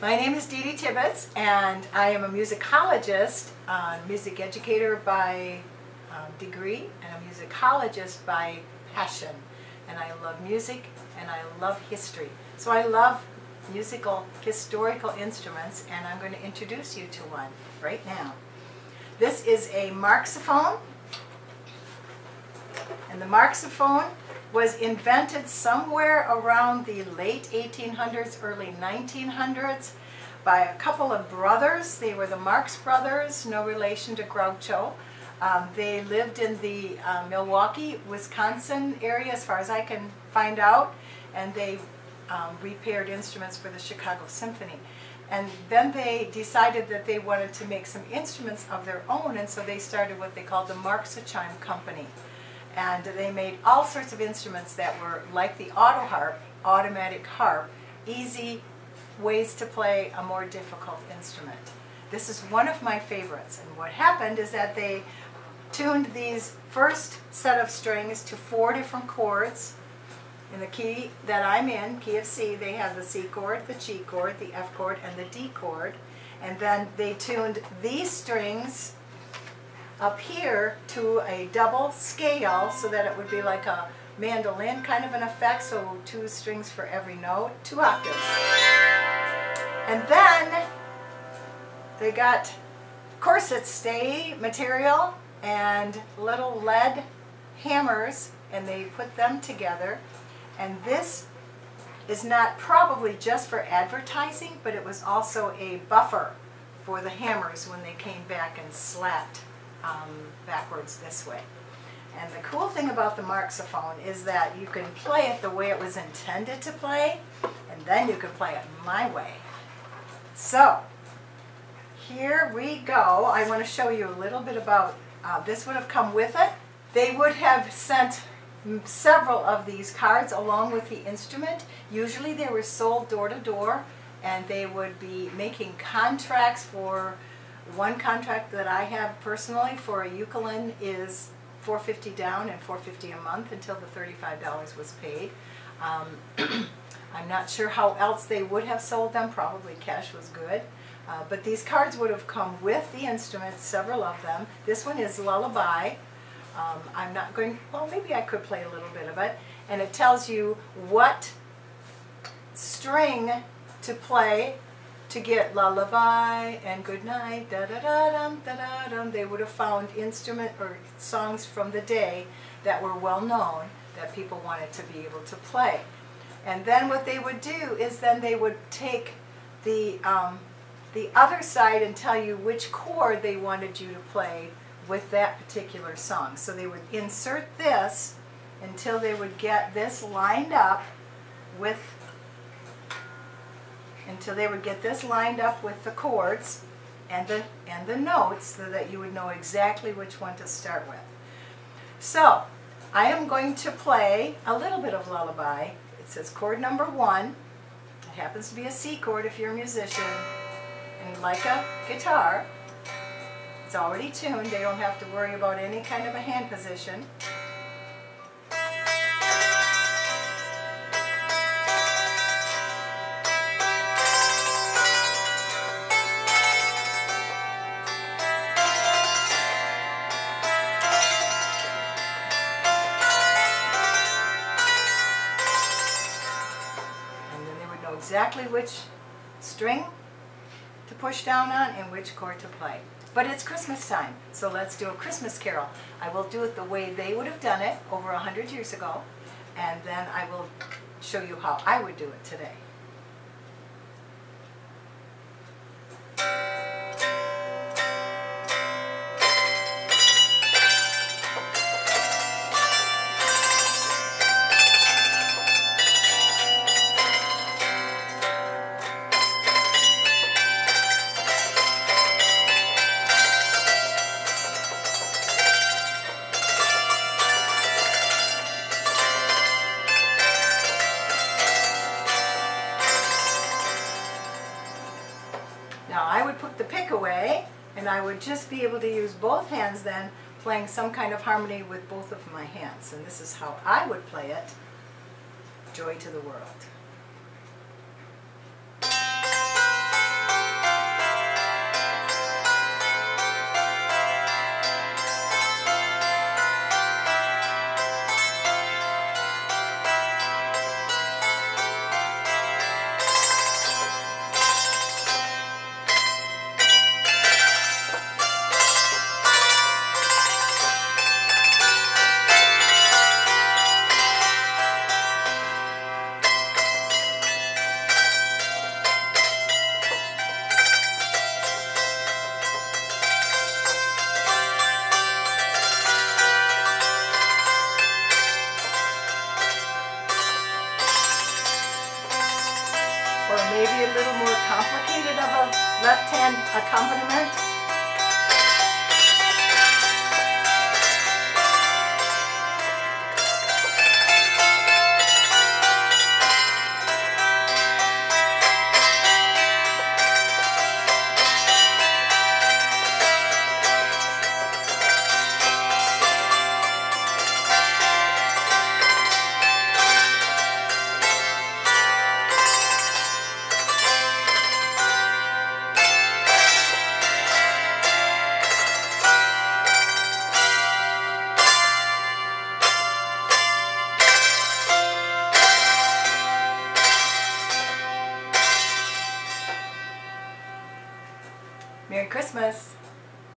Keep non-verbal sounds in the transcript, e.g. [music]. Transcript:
My name is DeeDee Tibbits and I am a musicologist, a music educator by um, degree and a musicologist by passion. And I love music and I love history. So I love musical historical instruments and I'm going to introduce you to one right now. This is a marxophone and the marxophone was invented somewhere around the late 1800s, early 1900s by a couple of brothers. They were the Marx brothers, no relation to Groucho. Um, they lived in the uh, Milwaukee, Wisconsin area as far as I can find out, and they um, repaired instruments for the Chicago Symphony. And then they decided that they wanted to make some instruments of their own, and so they started what they called the Marxochime Company and they made all sorts of instruments that were like the auto harp, automatic harp, easy ways to play a more difficult instrument. This is one of my favorites, and what happened is that they tuned these first set of strings to four different chords. In the key that I'm in, key of C, they have the C chord, the G chord, the F chord, and the D chord. And then they tuned these strings up here to a double scale so that it would be like a mandolin kind of an effect, so two strings for every note, two octaves. And then they got corset stay material and little lead hammers and they put them together and this is not probably just for advertising but it was also a buffer for the hammers when they came back and slapped um, backwards this way. And the cool thing about the Marxophone is that you can play it the way it was intended to play, and then you can play it my way. So, here we go. I want to show you a little bit about, uh, this would have come with it. They would have sent several of these cards along with the instrument. Usually they were sold door to door, and they would be making contracts for one contract that I have personally for a ukulele is 450 down and 450 a month until the $35 was paid. Um, [clears throat] I'm not sure how else they would have sold them. Probably cash was good. Uh, but these cards would have come with the instruments, several of them. This one is Lullaby. Um, I'm not going, well maybe I could play a little bit of it. And it tells you what string to play to get lullaby and good night, da da da dum da da dum. They would have found instrument or songs from the day that were well known that people wanted to be able to play. And then what they would do is then they would take the um, the other side and tell you which chord they wanted you to play with that particular song. So they would insert this until they would get this lined up with until they would get this lined up with the chords and the, and the notes so that you would know exactly which one to start with. So, I am going to play a little bit of lullaby. It says chord number one. It happens to be a C chord if you're a musician. And like a guitar, it's already tuned. They don't have to worry about any kind of a hand position. Exactly which string to push down on and which chord to play. But it's Christmas time, so let's do a Christmas carol. I will do it the way they would have done it over a hundred years ago, and then I will show you how I would do it today. Would put the pick away and I would just be able to use both hands then playing some kind of harmony with both of my hands. And this is how I would play it. Joy to the world. Accompaniment. Christmas.